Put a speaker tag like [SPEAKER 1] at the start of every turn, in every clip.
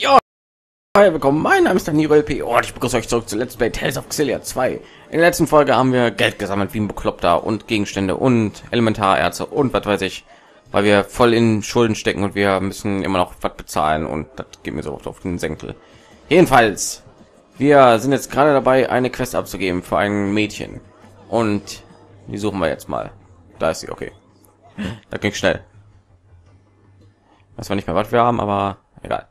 [SPEAKER 1] Ja, willkommen. Mein Name ist Daniel LP und ich begrüße euch zurück zu Let's Play Tales of Xillia 2. In der letzten Folge haben wir Geld gesammelt wie ein Bekloppter und Gegenstände und Elementarärzte und was weiß ich, weil wir voll in Schulden stecken und wir müssen immer noch was bezahlen und das geht mir so oft auf den Senkel. Jedenfalls, wir sind jetzt gerade dabei, eine Quest abzugeben für ein Mädchen und die suchen wir jetzt mal. Da ist sie, okay. Da ging schnell. Weiß war nicht mehr, was wir haben, aber egal.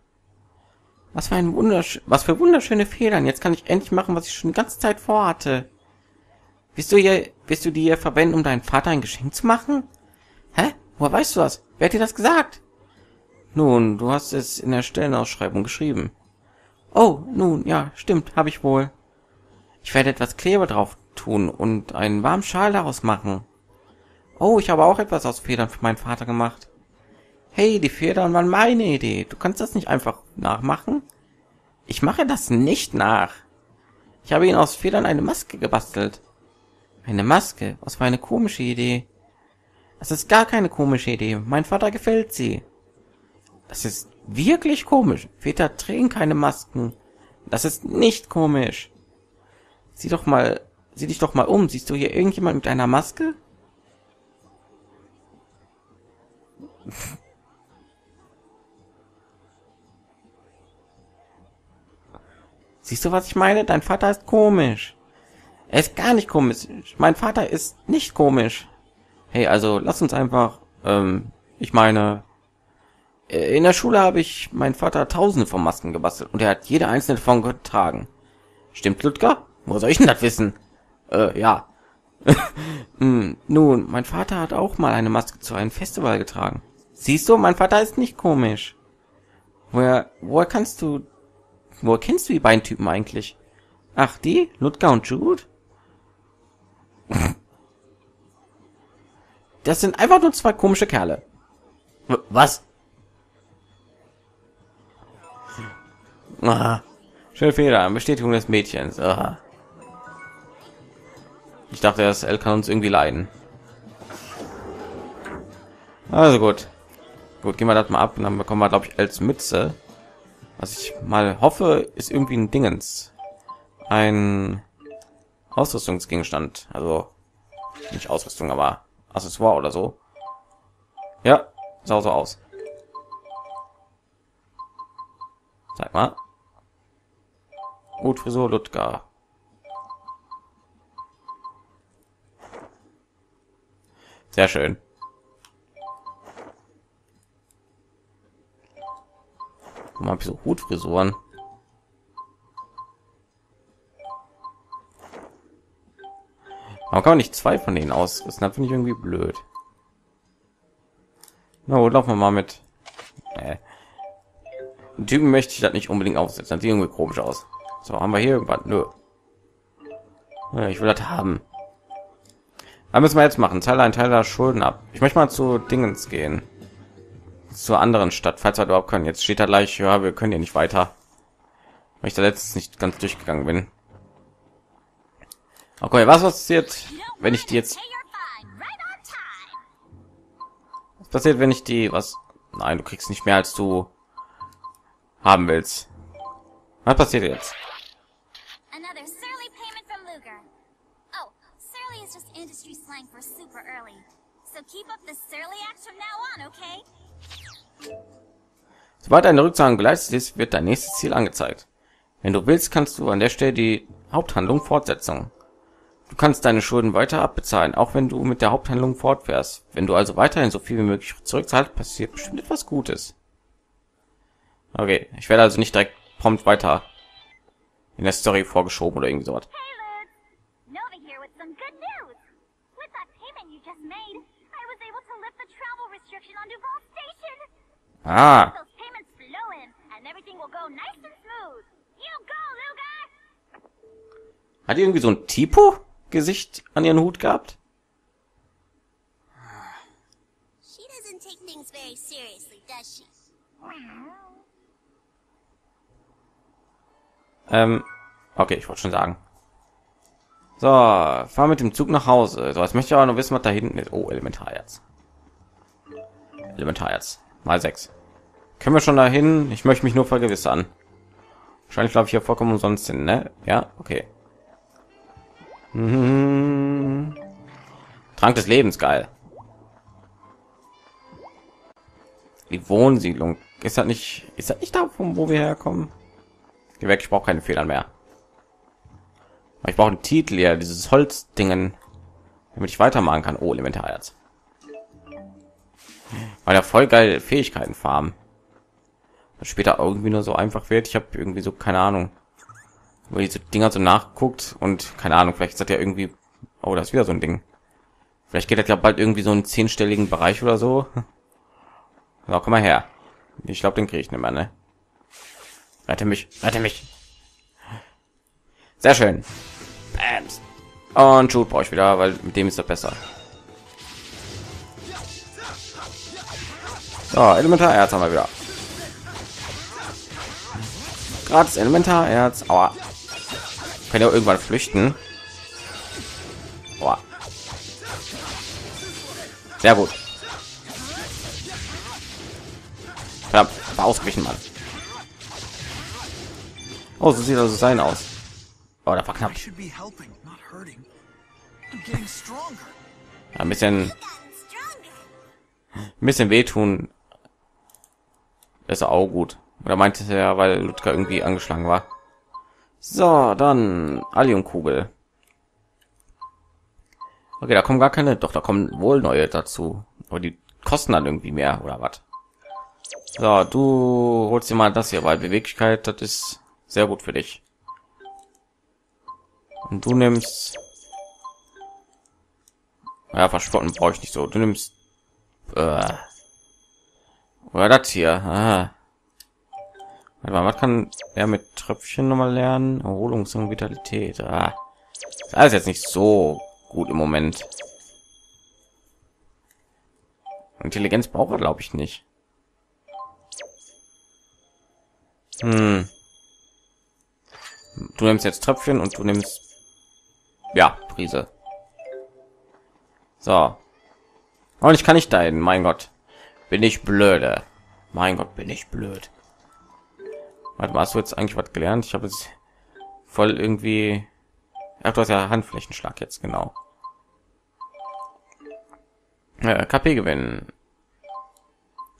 [SPEAKER 1] Was für ein wundersch was für wunderschöne Federn. Jetzt kann ich endlich machen, was ich schon die ganze Zeit vorhatte. Bist du hier, bist du die hier verwenden, um deinen Vater ein Geschenk zu machen? Hä? Woher weißt du das? Wer hat dir das gesagt? Nun, du hast es in der Stellenausschreibung geschrieben. Oh, nun, ja, stimmt, habe ich wohl. Ich werde etwas Kleber drauf tun und einen warmen Schal daraus machen. Oh, ich habe auch etwas aus Federn für meinen Vater gemacht. Hey, die Federn waren meine Idee. Du kannst das nicht einfach nachmachen? Ich mache das nicht nach. Ich habe ihn aus Federn eine Maske gebastelt. Eine Maske? Was für eine komische Idee. Das ist gar keine komische Idee. Mein Vater gefällt sie. Das ist wirklich komisch. Väter tragen keine Masken. Das ist nicht komisch. Sieh doch mal, sieh dich doch mal um. Siehst du hier irgendjemand mit einer Maske? Siehst du, was ich meine? Dein Vater ist komisch. Er ist gar nicht komisch. Mein Vater ist nicht komisch. Hey, also lass uns einfach. Ähm, ich meine, äh, in der Schule habe ich meinen Vater Tausende von Masken gebastelt und er hat jede einzelne davon getragen. Stimmt, Ludger? Wo soll ich denn das wissen? Äh, ja. hm, nun, mein Vater hat auch mal eine Maske zu einem Festival getragen. Siehst du, mein Vater ist nicht komisch. Woher, woher kannst du Woher kennst du die beiden Typen eigentlich? Ach, die? Ludger und Jude? Das sind einfach nur zwei komische Kerle. Was? Aha. Schöne Fehler. Bestätigung des Mädchens. Aha. Ich dachte, das L kann uns irgendwie leiden. Also gut. Gut, gehen wir das mal ab und dann bekommen wir, glaube ich, Els Mütze. Was ich mal hoffe, ist irgendwie ein Dingens. Ein Ausrüstungsgegenstand. Also nicht Ausrüstung, aber Accessoire oder so. Ja, sah so aus. Sag mal. Gut Frisur Ludger. Sehr schön. Warum habe ich so Hutfrisuren? Warum kann man nicht zwei von denen ausrüsten? Das finde ich irgendwie blöd. Na gut, laufen wir mal mit. Äh. Typen möchte ich das nicht unbedingt aufsetzen. Das sieht irgendwie komisch aus. So, haben wir hier irgendwas? Nö. Ja, ich will das haben. Da müssen wir jetzt machen. Teil ein Teil der Schulden ab. Ich möchte mal zu Dingens gehen zur anderen Stadt, falls wir überhaupt können. Jetzt steht da gleich, ja, wir können ja nicht weiter, weil ich da letztens nicht ganz durchgegangen bin. Okay, was passiert, wenn ich die jetzt... Was passiert, wenn ich die... Was? Nein, du kriegst nicht mehr, als du haben willst. Was passiert jetzt? Oh, okay? Sobald eine Rückzahlung geleistet ist, wird dein nächstes Ziel angezeigt. Wenn du willst, kannst du an der Stelle die Haupthandlung fortsetzen. Du kannst deine Schulden weiter abbezahlen, auch wenn du mit der Haupthandlung fortfährst. Wenn du also weiterhin so viel wie möglich zurückzahlst, passiert bestimmt etwas Gutes. Okay, ich werde also nicht direkt prompt weiter in der Story vorgeschoben oder irgendwie sowas. Ah. Hat die irgendwie so ein Tipo-Gesicht an ihren Hut gehabt? Ähm, okay, ich wollte schon sagen. So, fahr mit dem Zug nach Hause. So, jetzt möchte ich aber nur wissen, was da hinten ist. Oh, Elementarherz. Elementarherz. Mal sechs. Können wir schon dahin? Ich möchte mich nur vergewissern. Wahrscheinlich glaube ich hier vollkommen umsonst hin, ne? Ja, okay. Mhm. Trank des Lebens, geil. Die Wohnsiedlung ist das nicht, ist das nicht da, wo wir herkommen? Geh weg, ich brauche keine Fehler mehr. Ich brauche einen Titel ja, dieses Holzdingen, damit ich weitermachen kann. Oh, Elementarherz. Weil ja voll geil Fähigkeiten farmen. Später irgendwie nur so einfach wird. Ich habe irgendwie so keine Ahnung, wo diese Dinger so nachguckt und keine Ahnung, vielleicht das ja irgendwie, oh, das ist wieder so ein Ding. Vielleicht geht das ja bald irgendwie so einen zehnstelligen Bereich oder so. So, komm mal her. Ich glaube, den kriege ich nicht mehr, ne? Rette mich, rette mich. Sehr schön. Bams. Und Shoot brauche ich wieder, weil mit dem ist er besser. So, Elementarerz haben wir wieder. Gratis Elementarerz. Aua. Kann ja irgendwann flüchten. Aua. Sehr gut. Verdammt, war ausgewichen, Mann. Oh, so sieht also sein aus. Oh, da war knapp. Ja, ein bisschen, ein bisschen wehtun. ist auch gut. Oder meinte er, weil Ludger irgendwie angeschlagen war. So, dann Alliumkugel. Okay, da kommen gar keine, doch da kommen wohl neue dazu, aber die kosten dann irgendwie mehr oder was? So, du holst dir mal das hier, weil Beweglichkeit, das ist sehr gut für dich. Und du nimmst ja verspotten brauche ich nicht so. Du nimmst äh, oder das hier. Ah. Mal, was kann er mit Tröpfchen noch mal lernen? Erholungs- und Vitalität. Ah. Das ist jetzt nicht so gut im Moment. Intelligenz braucht er, glaube ich, nicht. Hm. Du nimmst jetzt Tröpfchen und du nimmst ja Prise. So. Und ich kann nicht deinen. Mein Gott, bin ich blöde. Mein Gott, bin ich blöd. Warte mal, hast du jetzt eigentlich was gelernt? Ich habe jetzt voll irgendwie. Ach, du hast ja Handflächenschlag jetzt genau. Ja, KP gewinnen.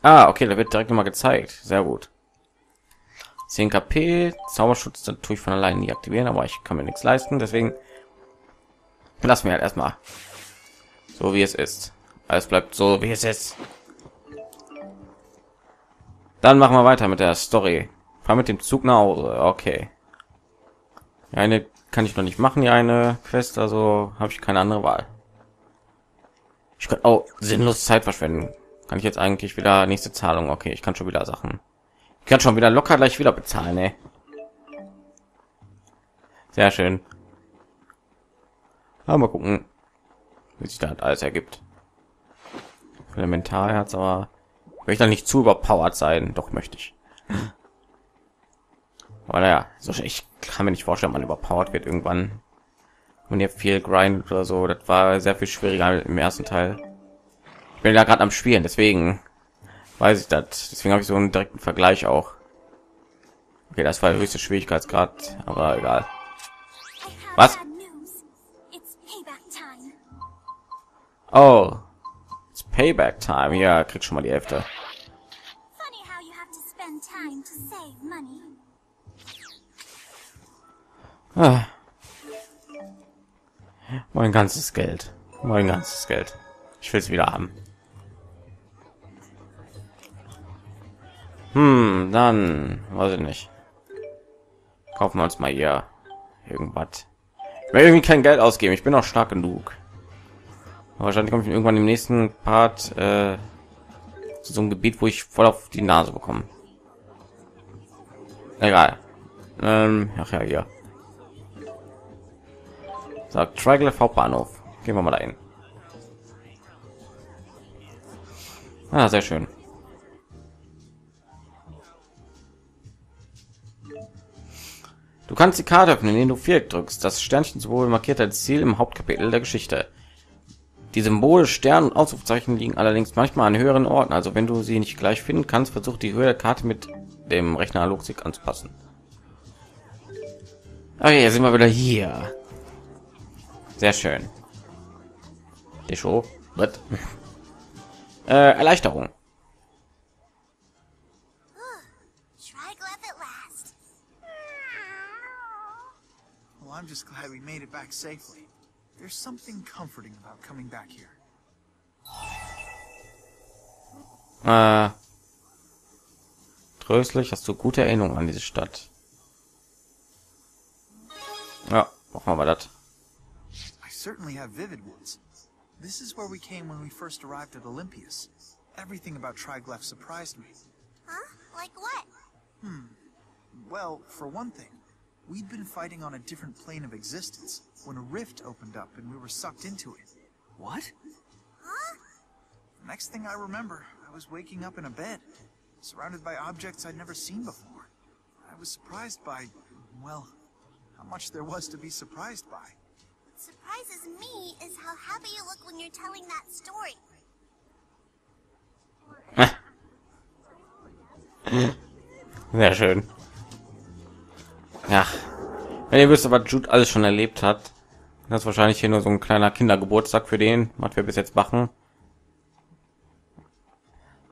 [SPEAKER 1] Ah, okay, da wird direkt mal gezeigt. Sehr gut. 10 KP, Zauberschutz dann tue ich von allein nie aktivieren, aber ich kann mir nichts leisten, deswegen lassen wir halt erstmal so wie es ist. Alles bleibt so wie es ist. Dann machen wir weiter mit der Story. Fahr mit dem Zug nach Hause. Okay. Eine kann ich noch nicht machen, die eine Quest, also habe ich keine andere Wahl. Ich kann auch sinnlos Zeit verschwenden. Kann ich jetzt eigentlich wieder nächste Zahlung? Okay, ich kann schon wieder Sachen ich kann schon wieder locker gleich wieder bezahlen, ey. Sehr schön. Aber mal gucken, wie sich das alles ergibt. Elementarherz, aber möchte dann nicht zu überpowered sein. Doch möchte ich. Aber naja, so ich kann mir nicht vorstellen, man überpowered wird irgendwann. Und ihr viel Grind oder so, das war sehr viel schwieriger im ersten Teil. Ich bin ja gerade am Spielen, deswegen weiß ich das. Deswegen habe ich so einen direkten Vergleich auch. Okay, das war der höchste Schwierigkeitsgrad, aber egal. Was? Oh, it's Payback Time. Ja, krieg schon mal die Hälfte. Ah. Mein ganzes Geld. Mein ganzes Geld. Ich will es wieder haben. Hm, dann weiß ich nicht. Kaufen wir uns mal hier irgendwas. Ich will irgendwie kein Geld ausgeben. Ich bin auch stark genug. Wahrscheinlich komme ich irgendwann im nächsten Part äh, zu so einem Gebiet, wo ich voll auf die Nase bekomme. Egal. Ähm, ach ja, hier. Sagt Triglav Hauptbahnhof. Gehen wir mal dahin. Ah, sehr schön. Du kannst die Karte öffnen, indem du vier drückst. Das Sternchen sowohl markiert als Ziel im Hauptkapitel der Geschichte. Die Symbole Stern und Ausrufzeichen liegen allerdings manchmal an höheren Orten. Also wenn du sie nicht gleich finden kannst, versuch die Höhe der Karte mit dem Rechner Analogstick anzupassen. Okay, jetzt sind wir wieder hier. Sehr schön. Die Show wird äh, Erleichterung.
[SPEAKER 2] I'm just glad we made it back safely. There's something comforting about coming back here.
[SPEAKER 1] Äh, tröstlich, hast du gute Erinnerungen an diese Stadt. Ja, machen wir das.
[SPEAKER 2] I certainly have vivid ones. This is where we came when we first arrived at Olympias. Everything about Trigleph surprised me.
[SPEAKER 3] Huh? Like what? Hmm.
[SPEAKER 2] Well, for one thing, we'd been fighting on a different plane of existence when a rift opened up and we were sucked into it. What?
[SPEAKER 3] Huh?
[SPEAKER 2] The next thing I remember, I was waking up in a bed, surrounded by objects I'd never seen before. I was surprised by, well, how much there was to be surprised by.
[SPEAKER 3] Surprises me is how happy you look when you're telling that story.
[SPEAKER 1] Sehr schön. Ja, wenn ihr wisst, was Jude alles schon erlebt hat, das ist wahrscheinlich hier nur so ein kleiner Kindergeburtstag für den, was wir bis jetzt machen.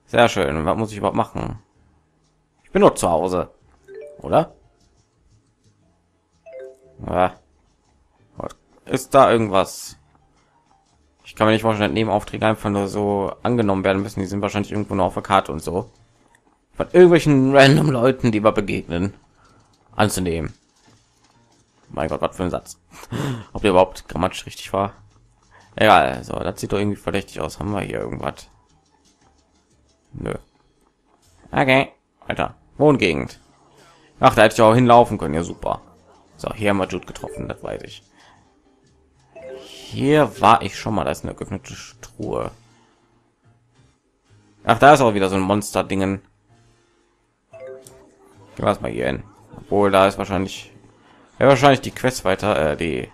[SPEAKER 1] Sehr schön. Was muss ich überhaupt machen? Ich bin nur zu Hause, oder? Ja. Ist da irgendwas? Ich kann mir nicht vorstellen, dass Nebenaufträge einfach nur so angenommen werden müssen. Die sind wahrscheinlich irgendwo noch auf der Karte und so. Von irgendwelchen random Leuten, die wir begegnen, anzunehmen. Mein Gott, was für ein Satz. Ob der überhaupt grammatisch richtig war? Egal, so, das sieht doch irgendwie verdächtig aus. Haben wir hier irgendwas? Nö. Okay, weiter. Wohngegend. Ach, da hätte ich auch hinlaufen können. Ja, super. So, hier haben wir Jude getroffen, das weiß ich. Hier war ich schon mal. Da ist eine geöffnete Truhe. Ach, da ist auch wieder so ein Monster-Dingen. Gehen erst mal hier hin. Obwohl, da ist wahrscheinlich... Ja, wahrscheinlich die Quest weiter, äh, die...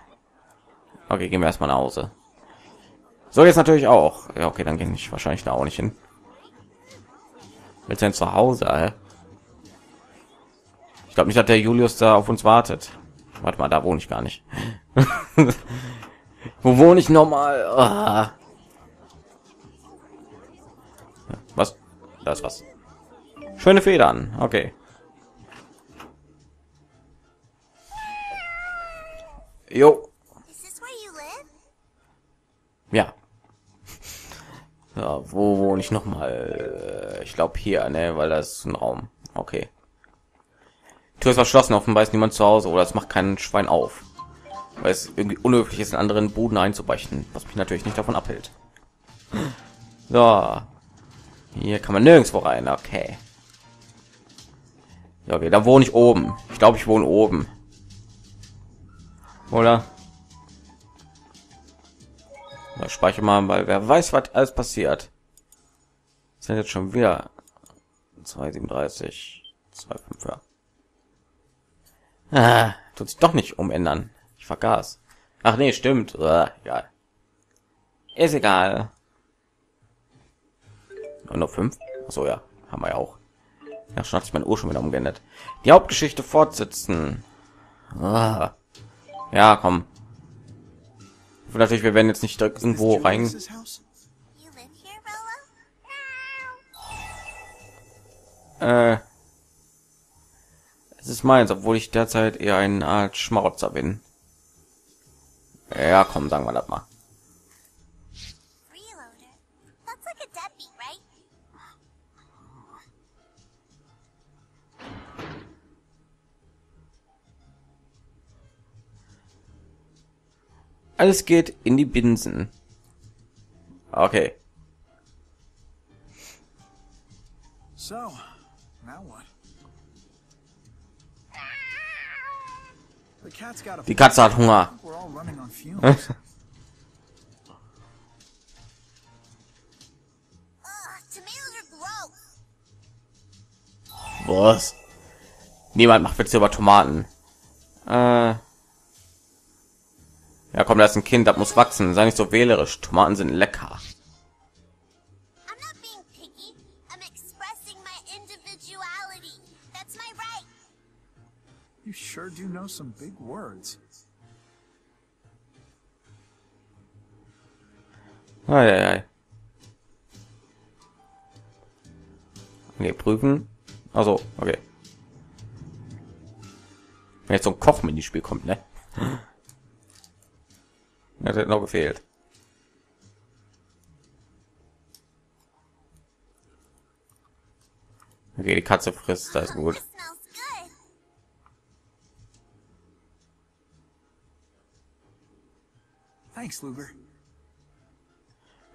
[SPEAKER 1] Okay, gehen wir erstmal nach Hause. So, jetzt natürlich auch. Ja, okay, dann gehe ich wahrscheinlich da auch nicht hin. Willst du denn zu Hause, ey? Ich glaube nicht, dass der Julius da auf uns wartet. Warte mal, da wohne ich gar nicht. Wo wohne ich nochmal? Ah. Was? Da ist was. Schöne Federn. Okay. Jo. Ja. Ja, wo wohne ich noch mal? Ich glaube hier, ne, weil das ist ein Raum. Okay. Tür ist verschlossen, offenbar ist niemand zu Hause oder es macht kein Schwein auf. Weil es irgendwie unhöflich ist, in anderen Buden einzubrechen, was mich natürlich nicht davon abhält. So. Hier kann man nirgendwo rein, okay. Ja, okay, da wohne ich oben. Ich glaube, ich wohne oben. Oder? Na, speichere mal, weil wer weiß, was alles passiert. Sind jetzt schon wieder 237, 25, ja. Ah, tut sich doch nicht umändern. Ich vergaß. Ach nee, stimmt. Uh, egal. Ist egal. Nur noch fünf? So ja, haben wir ja auch. Ja, schon hat sich mein Uhr schon wieder umgeändert. Die Hauptgeschichte fortsetzen. Ah. Ja, komm. Natürlich, wir werden jetzt nicht direkt irgendwo rein. Äh, es ist meins, obwohl ich derzeit eher eine Art Schmarotzer bin. Ja, komm, sagen wir das mal. Alles geht in die Binsen. Okay.
[SPEAKER 2] So,
[SPEAKER 1] Die Katze hat Hunger. Was? Niemand macht Witze über Tomaten. Äh, Ja, komm, da ist ein Kind, das muss wachsen. Sei nicht so wählerisch. Tomaten sind lecker.
[SPEAKER 2] Sure do know some big words.
[SPEAKER 1] Ei, ei, ei. Okay, prüfen. Also, okay. Wenn jetzt so ein Koch-Minispiel kommt, ne? Das hätte noch gefehlt. Okay, die Katze frisst, das ist gut.
[SPEAKER 2] Thanks, Luger.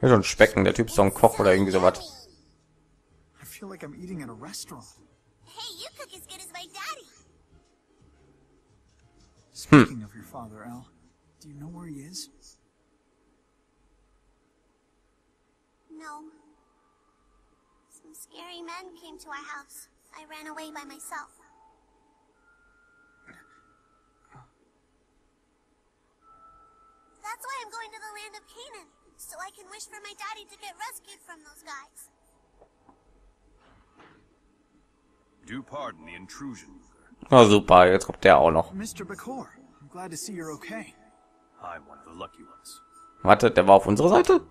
[SPEAKER 1] Ja, so ein Specken, der Typ ist so ein Koch oder irgendwie sowas.
[SPEAKER 2] I feel like I'm eating at a restaurant.
[SPEAKER 3] Hey, you cook as good as my daddy.
[SPEAKER 2] Speaking of your father, Al, do you know where he is?
[SPEAKER 3] No. Some scary men came to our house. I ran away by myself. That's why I'm going to the land of Canaan, so I can wish for my daddy to get rescued from those guys.
[SPEAKER 4] Do pardon the intrusion, Luger.
[SPEAKER 1] Oh, super, jetzt kommt der auch noch.
[SPEAKER 2] Mr. Bakor, I'm glad to see you're okay.
[SPEAKER 4] I'm one of the lucky ones.
[SPEAKER 1] Warte, der war auf unserer Seite?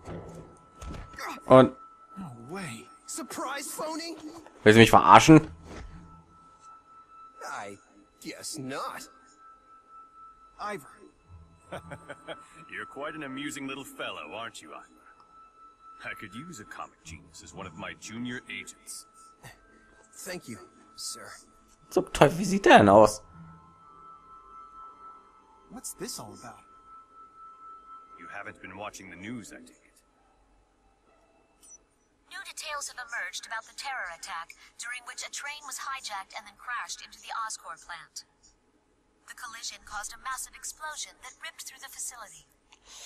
[SPEAKER 1] Und
[SPEAKER 2] No way.
[SPEAKER 5] Surprise phony?
[SPEAKER 1] willst du mich verarschen?
[SPEAKER 5] I guess not.
[SPEAKER 2] Ivor,
[SPEAKER 4] You're quite an amusing little fellow, aren't you, Ivor? I could use a comic genius as one of my junior agents.
[SPEAKER 5] Thank you, sir.
[SPEAKER 1] Zum Teufel, wie sieht der denn aus?
[SPEAKER 2] what's this all about?
[SPEAKER 4] You haven't been watching the news, I take it.
[SPEAKER 6] New details have emerged about the terror attack, during which a train was hijacked and then crashed into the Oscorp plant. The collision caused a massive explosion that ripped through the facility.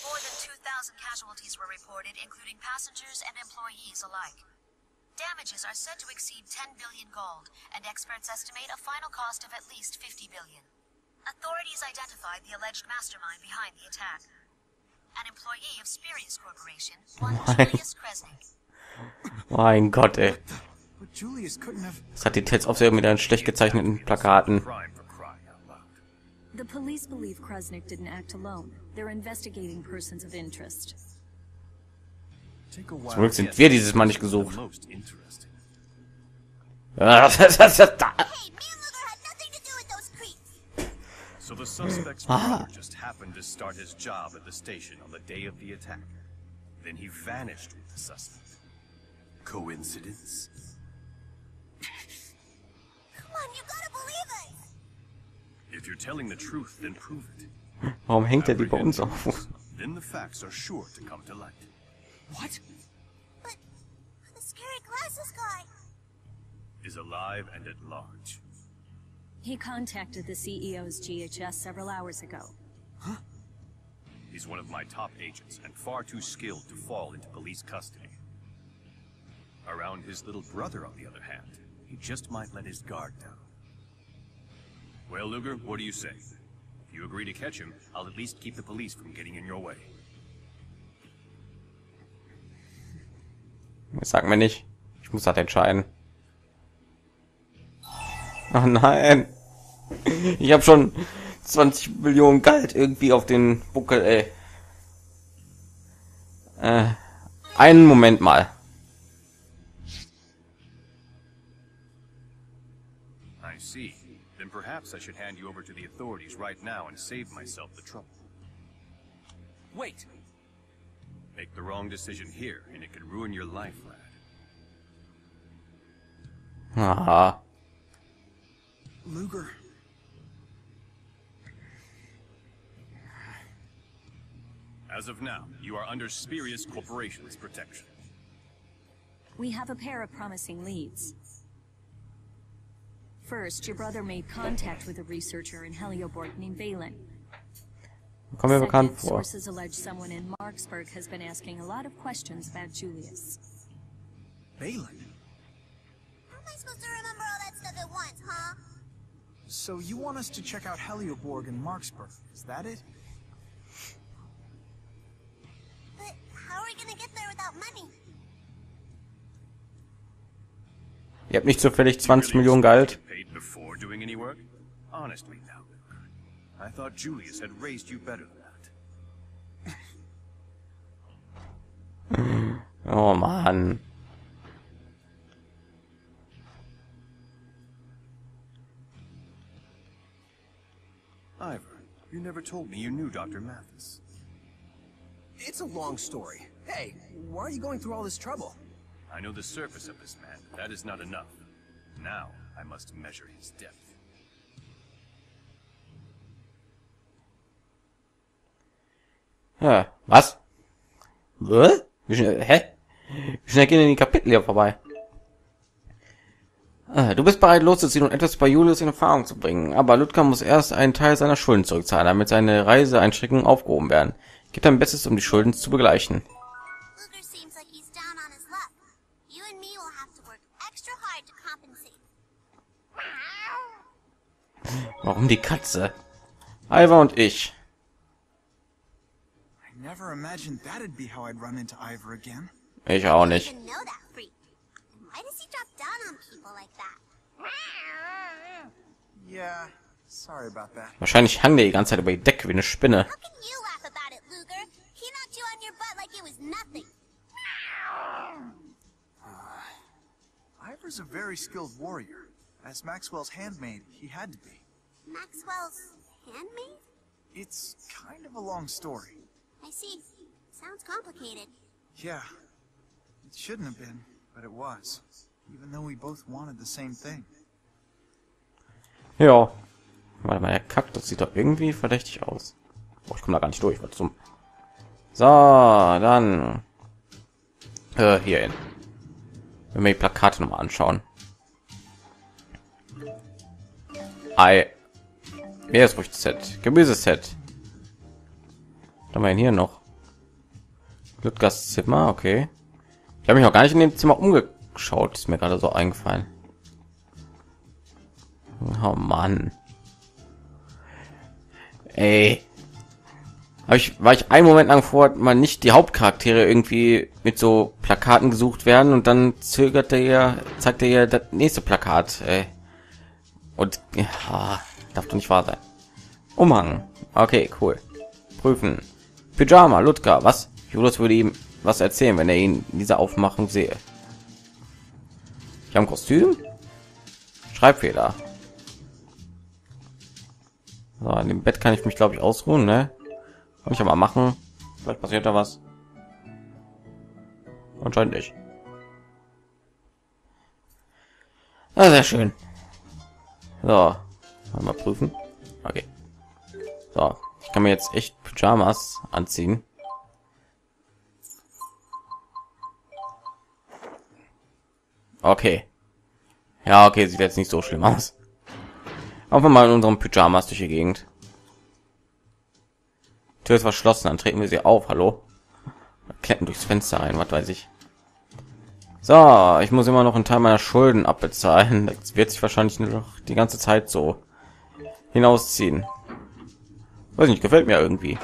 [SPEAKER 6] More than 2,000 casualties were reported, including passengers and employees alike. Damages are said to exceed 10 billion gold, and experts estimate a final cost of at least 50 billion. Authorities identified the alleged mastermind behind the attack. An employee of Spirius Corporation, one Julius Kresnik.
[SPEAKER 1] Mein Gott, ey.
[SPEAKER 2] But Julius couldn't have.
[SPEAKER 1] Das hat die Tets auf mit ihren schlecht gezeichneten Plakaten.
[SPEAKER 4] Crime for crying out loud.
[SPEAKER 7] The police believe Kresnik didn't act alone. They're investigating persons of interest.
[SPEAKER 2] Take a
[SPEAKER 1] Zum
[SPEAKER 2] while.
[SPEAKER 1] Glück sind wir dieses Mal nicht gesucht. Ah, das- das- das- da-
[SPEAKER 3] Hey, me and Luger had nothing to do with those creeps.
[SPEAKER 4] So the suspect's
[SPEAKER 1] Ah.
[SPEAKER 4] brother just happened to start his job at the station on the day of the attack. Then he vanished with the suspect. Coincidence?
[SPEAKER 3] Come on, you gotta believe us.
[SPEAKER 4] If you're telling the truth, then prove it.
[SPEAKER 1] Warum hängt er die bei uns auf?
[SPEAKER 4] Then the facts are sure to come to light.
[SPEAKER 2] What?
[SPEAKER 3] But the scary glasses guy.
[SPEAKER 4] Is alive and at large.
[SPEAKER 7] He contacted the CEO's GHS several hours ago. Huh?
[SPEAKER 4] He's one of my top agents and far too skilled to fall into police custody. Around his little brother, on the other hand, he just might let his guard down. Well, Luger, what do you say? If you agree to catch him, I'll at least keep the police from getting in your way.
[SPEAKER 1] Sag mir nicht. Ich muss das entscheiden. Ach nein. Ich habe schon 20 Millionen Geld irgendwie auf den Buckel, ey. Äh, einen Moment mal.
[SPEAKER 4] Perhaps I should hand you over to the authorities right now and save myself the trouble.
[SPEAKER 5] Wait,
[SPEAKER 4] Make the wrong decision here, and it could ruin your life, lad.
[SPEAKER 1] Aha.
[SPEAKER 2] Luger.
[SPEAKER 4] As of now, you are under Spurious Corporation's protection.
[SPEAKER 7] We have a pair of promising leads. First, your brother made contact with a researcher in Helioborg named Valen.
[SPEAKER 1] Kommt mir bekannt vor.
[SPEAKER 7] Sources allege someone in Marksburg has been asking a lot of questions about Julius.
[SPEAKER 2] Valen?
[SPEAKER 3] How am I supposed to remember all that stuff at once, huh?
[SPEAKER 2] So you want us to check out Helioborg in Marksburg, is that it?
[SPEAKER 3] But how are we gonna get there without money?
[SPEAKER 1] Ihr habt nicht zufällig 20 Millionen Geld.
[SPEAKER 4] Paid before doing any work? Honestly now, I thought Julius had raised you better than that.
[SPEAKER 1] Oh man.
[SPEAKER 4] Ivor, you never told me you knew Dr. Mathis.
[SPEAKER 5] It's a long story. Hey, why are you going through all this trouble?
[SPEAKER 4] I know the surface of this man, but that is not enough. Now, I must measure his depth.
[SPEAKER 1] Ja, was? Hä? Wie schnell, hä? Wie schnell gehen denn die Kapitel hier vorbei? Ah, Du bist bereit loszuziehen und etwas bei Julius in Erfahrung zu bringen, aber Ludger muss erst einen Teil seiner Schulden zurückzahlen, damit seine Reiseeinschränkungen aufgehoben werden. Gib dein Bestes, um die Schulden zu begleichen. Warum die Katze? Alva und ich.
[SPEAKER 2] I never imagined that'd be how I'd run into Ivor again.
[SPEAKER 1] Ich auch
[SPEAKER 3] I
[SPEAKER 1] nicht.
[SPEAKER 3] didn't know that freak. And why does he drop down on people like that?
[SPEAKER 2] Yeah, sorry about that.
[SPEAKER 1] Wahrscheinlich hang der die ganze Zeit über die Decke wie eine Spinne.
[SPEAKER 3] How can you laugh about it, Luger? He knocked you on your butt like it was nothing.
[SPEAKER 2] Ivor's a very skilled warrior. As Maxwell's handmaid, he had to be.
[SPEAKER 3] Maxwell's handmaid?
[SPEAKER 2] It's kind of a long story.
[SPEAKER 3] I see. Sounds complicated.
[SPEAKER 2] Yeah, it shouldn't have been, but it was. Even though we both wanted the same thing.
[SPEAKER 1] Ja. Warte mal, der Kaktus sieht doch irgendwie verdächtig aus. Oh, ich komme da gar nicht durch. Was zum... So, dann... Äh, hier hin. Wenn wir die Plakate noch mal anschauen. Ei. Meeresfrüchte-Set. Gemüseset. Haben wir hier noch? Ludgers Zimmer, okay. Ich habe mich noch gar nicht in dem Zimmer umgeschaut. Ist mir gerade so eingefallen. Oh Mann. Ey. Hab ich, war ich einen Moment lang vor, mal nicht die Hauptcharaktere irgendwie mit so Plakaten gesucht werden und dann zögert er ja, zeigt er ja das nächste Plakat. Ey. Und ja, darf doch nicht wahr sein. Umhang. Okay, cool. Prüfen. Pyjama, Ludger, was? Julius würde ihm was erzählen, wenn er ihn in dieser Aufmachung sehe. Ich habe ein Kostüm. Schreibfehler. So, in dem Bett kann ich mich, glaube ich, ausruhen, ne? Kann ich aber machen. Vielleicht passiert da was. Anscheinend nicht. Ah, sehr schön. So, mal prüfen. Okay. So, ich kann mir jetzt echt Pyjamas anziehen. Okay. Ja, okay, sieht jetzt nicht so schlimm aus. Auch mal in unserem Pyjamas durch die Gegend. Tür ist verschlossen, dann treten wir sie auf. Hallo? Kletten durchs Fenster rein, was weiß ich. So, ich muss immer noch einen Teil meiner Schulden abbezahlen. Das wird sich wahrscheinlich noch die ganze Zeit so hinausziehen. Weiß nicht, gefällt mir irgendwie.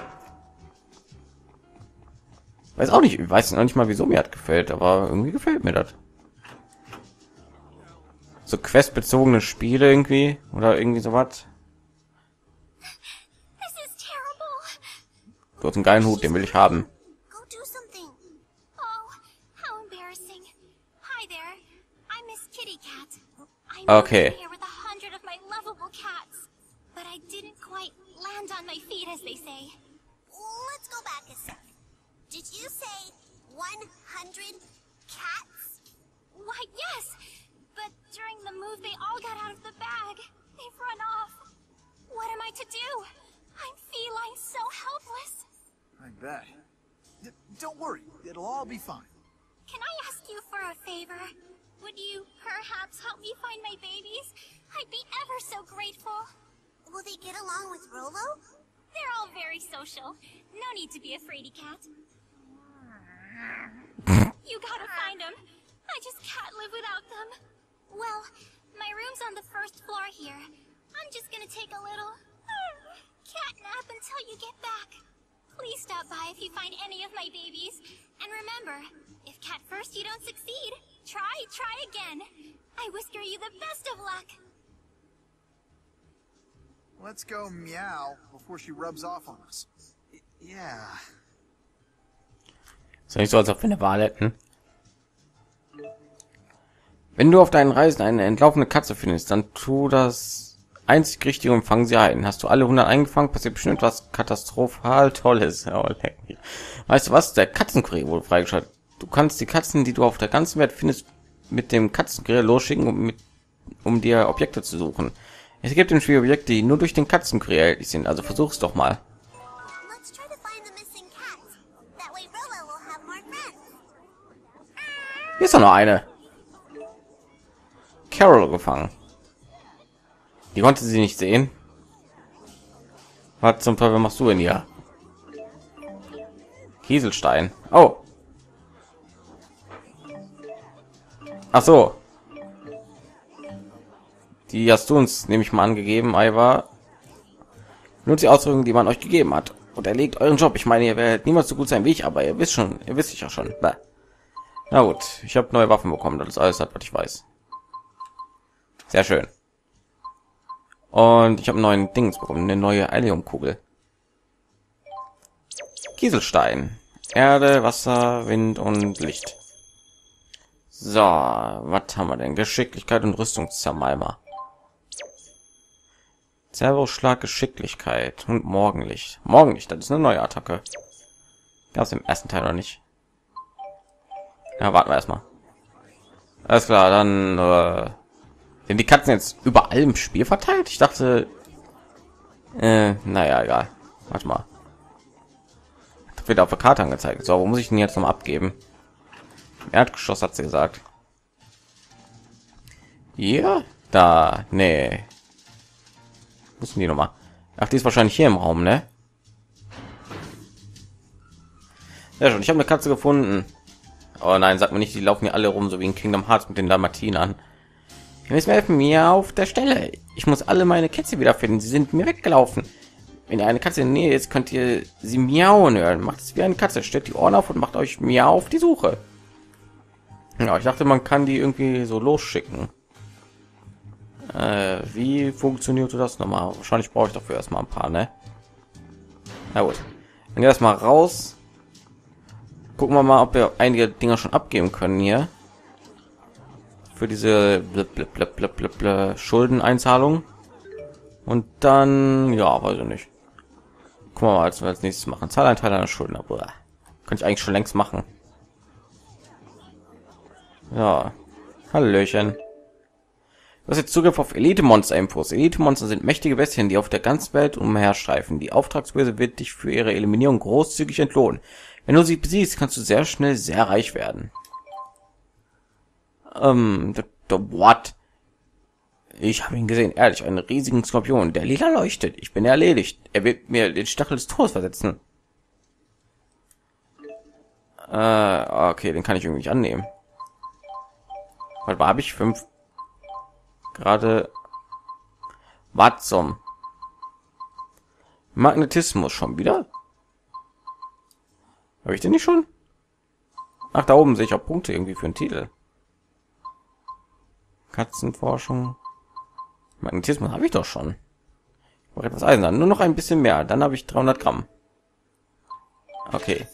[SPEAKER 1] Weiß auch nicht, weiß noch nicht mal, wieso mir hat gefällt, aber irgendwie gefällt mir das. So questbezogene Spiele irgendwie oder irgendwie sowas. Du hast einen geilen Hut, den will ich haben.
[SPEAKER 3] Go yes. But during the move, they all got out of the bag. They've run off. What am I to do? I'm feline so helpless.
[SPEAKER 2] I bet. D- don't worry, it'll all be fine.
[SPEAKER 3] Can I ask you for a favor? Would you perhaps help me find my babies? I'd be ever so grateful. Will they get along with Rolo? They're all very social. No need to be a fraidy cat. you gotta find them. I just can't live without them. Well, my room's on the first floor here. I'm just gonna take a little uh, cat nap until you get back. Please stop by if you find any of my babies. And remember, If cat first you don't succeed, try, try again. I whisker you the best of luck.
[SPEAKER 2] Let's go meow before she rubs off on us. Yeah.
[SPEAKER 1] Ist ja nicht so, als ob wir eine Wahl hätten. Wenn du auf deinen Reisen eine entlaufene Katze findest, dann tu das einzig Richtige und fang sie ein. Hast du alle 100 eingefangen, passiert bestimmt was katastrophal Tolles. Weißt du was? Der Katzenkurier wurde freigeschaltet. Du kannst die Katzen, die du auf der ganzen Welt findest, mit dem Katzenkurier losschicken, um, mit, um dir Objekte zu suchen. Es gibt im Spiel Objekte, die nur durch den Katzenkurier erhältlich sind. Also versuch's doch mal. Hier ist doch noch eine. Carol gefangen. Die konnte sie nicht sehen. Was zum Teufel machst du denn hier? Kieselstein. Oh. Ach so. Die hast du uns nämlich mal angegeben, Iva. Nutzt die Ausdrückung, die man euch gegeben hat. Und erlegt euren Job. Ich meine, ihr werdet niemals so gut sein wie ich, aber ihr wisst schon, ihr wisst ja schon. Na gut, ich habe neue Waffen bekommen. Das ist alles, hat, was ich weiß. Sehr schön. Und ich habe neuen Dings bekommen, eine neue Alliumkugel. Kieselstein. Erde, Wasser, Wind und Licht. So, was haben wir denn? Geschicklichkeit und Rüstungszermalmer. Servo-Schlag, Geschicklichkeit und Morgenlicht. Morgenlicht, das ist eine neue Attacke. Gab im ersten Teil noch nicht. Ja, warten wir erstmal. Alles klar, dann äh, sind die Katzen jetzt überall im Spiel verteilt? Ich dachte, äh, naja, egal. Warte mal. Wird auf der Karte angezeigt. So, wo muss ich denn jetzt noch mal abgeben? Erdgeschoss hat sie gesagt. Hier? Da. Nee. Müssen die noch mal. Ach, die ist wahrscheinlich hier im Raum, ne? Ja schon, ich habe eine Katze gefunden. Oh nein, sag mir nicht, die laufen hier alle rum, so wie in Kingdom Hearts mit den Dalmatinern. Ihr müsst mir helfen, mir auf der Stelle. Ich muss alle meine Kätze wiederfinden. Sie sind mir weggelaufen. Wenn ihr eine Katze in der Nähe ist, könnt ihr sie miauen hören. Macht es wie eine Katze. Stellt die Ohren auf und macht euch miau auf die Suche. Ja, ich dachte, man kann die irgendwie so losschicken. Äh, wie funktioniert das nochmal? Wahrscheinlich brauche ich dafür erstmal ein paar, ne? Na gut. Dann geht das mal raus. Gucken wir mal, ob wir einige Dinger schon abgeben können hier. Für diese Schuldeneinzahlung. Und dann, ja, weiß ich nicht. Gucken wir mal, was wir als nächstes machen. Zahleinteil einer Schulden. Aber könnte ich eigentlich schon längst machen. Ja. Hallöchen. Du hast jetzt Zugriff auf Elite-Monster-Infos. Elite-Monster sind mächtige Bestien, die auf der ganzen Welt umherstreifen. Die Auftragsböse wird dich für ihre Eliminierung großzügig entlohnen. Wenn du sie besiegst, kannst du sehr schnell sehr reich werden. Ähm, what? Ich habe ihn gesehen, ehrlich, einen riesigen Skorpion, der lila leuchtet. Ich bin erledigt. Er wird mir den Stachel des Todes versetzen. Äh, okay, den kann ich irgendwie nicht annehmen. Was habe ich? Fünf. Gerade. Was zum? Magnetismus schon wieder? Habe ich den nicht schon? Ach, da oben sehe ich auch Punkte irgendwie für einen Titel. Katzenforschung. Magnetismus habe ich doch schon. Ich etwas Eisen. Nur noch ein bisschen mehr. Dann habe ich 300 Gramm. Okay.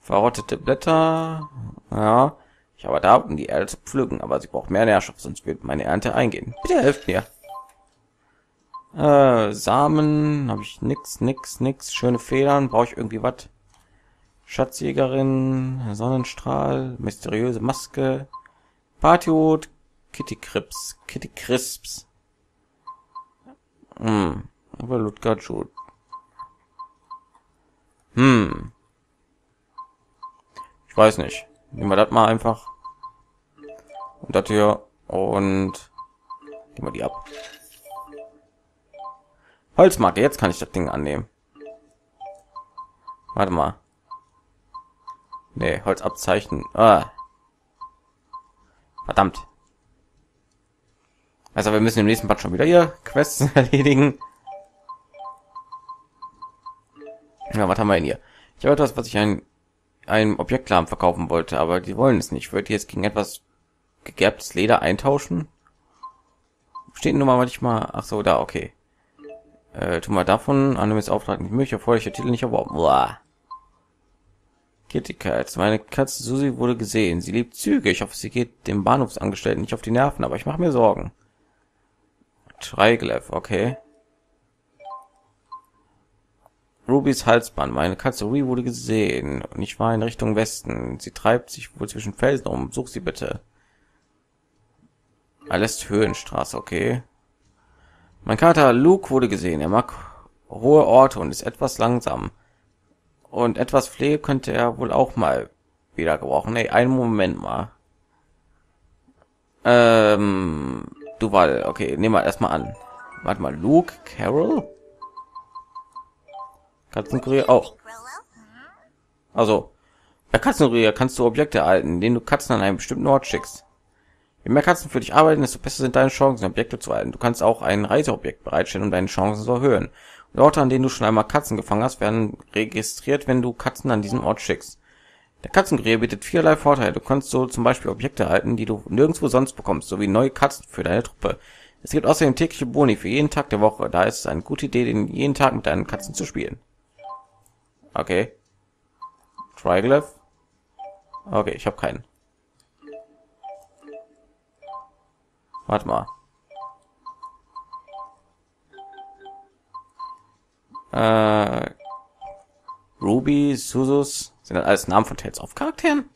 [SPEAKER 1] Verrottete Blätter. Ja. Ich habe da, um die Erde zu pflücken, aber sie braucht mehr Nährstoff, sonst wird meine Ernte eingehen. Bitte helft mir. Äh, Samen habe ich nix, nix, nix. Schöne Federn. Brauche ich irgendwie was? Schatzjägerin, Sonnenstrahl, mysteriöse Maske, Partyhut, Kitty Crips, Kitty Crisps. Hm, aber Ludgard Hm. Ich weiß nicht. Nehmen wir das mal einfach. Und das hier. Und gehen wir die ab. Holzmarke, jetzt kann ich das Ding annehmen. Warte mal. Nee, Holzabzeichen. Ah. Verdammt. Also wir müssen im nächsten Part schon wieder hier Quests erledigen. Ja, was haben wir denn hier? Ich habe etwas, was ich ein einen Objektladen verkaufen wollte, aber die wollen es nicht. Ich würde jetzt gegen etwas gegerbtes Leder eintauschen. Steht nur mal manchmal. Ach so, da, okay. Äh, tu mal davon, anonymes Auftrag nicht möglich, erforderlicher Titel nicht erworben. Boah. Kitty Cats. Meine Katze Susi wurde gesehen. Sie lebt Züge. Ich hoffe, sie geht dem Bahnhofsangestellten nicht auf die Nerven, aber ich mache mir Sorgen. Triglev, okay. Rubys Halsband. Meine Katze Ruby wurde gesehen und ich war in Richtung Westen. Sie treibt sich wohl zwischen Felsen um. Such sie bitte. Alles Höhenstraße, okay. Mein Kater Luke wurde gesehen. Er mag hohe Orte und ist etwas langsam. Und etwas Pflege könnte er wohl auch mal wieder gebrauchen. Ey, einen Moment mal. Ähm, Duval, okay, nehmen wir erstmal an. Warte mal, Luke, Carol? Katzenkurier auch. Also, bei Katzenkurier kannst du Objekte erhalten, denen du Katzen an einem bestimmten Ort schickst. Je mehr Katzen für dich arbeiten, desto besser sind deine Chancen, Objekte zu erhalten. Du kannst auch ein Reiseobjekt bereitstellen, um deine Chancen zu erhöhen. Orte, an denen du schon einmal Katzen gefangen hast, werden registriert, wenn du Katzen an diesen Ort schickst. Der Katzenkurier bietet vierlei Vorteile. Du kannst so zum Beispiel Objekte erhalten, die du nirgendwo sonst bekommst, sowie neue Katzen für deine Truppe. Es gibt außerdem tägliche Boni für jeden Tag der Woche. Da ist es eine gute Idee, den jeden Tag mit deinen Katzen zu spielen. Okay. Triglyph. Okay, ich habe keinen. Warte mal. Äh, Ruby, Susus, sind das alles Namen von Tales of Charakteren?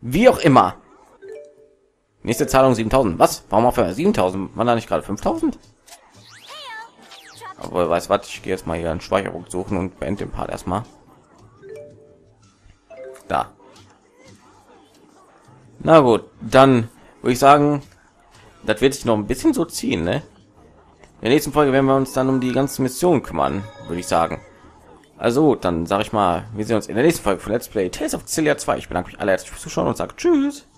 [SPEAKER 1] Wie auch immer. Nächste Zahlung 7000. Was? Warum auf 7000? War da nicht gerade 5000? Aber weiß was, ich gehe jetzt mal hier einen Speicherpunkt suchen und beende den Part erstmal. Da. Na gut, dann würde ich sagen, das wird sich noch ein bisschen so ziehen, ne? In der nächsten Folge werden wir uns dann um die ganzen Missionen kümmern, würde ich sagen. Also, dann sage ich mal, wir sehen uns in der nächsten Folge von Let's Play Tales of Cilia 2. Ich bedanke mich alle herzlich fürs Zuschauen und sage Tschüss.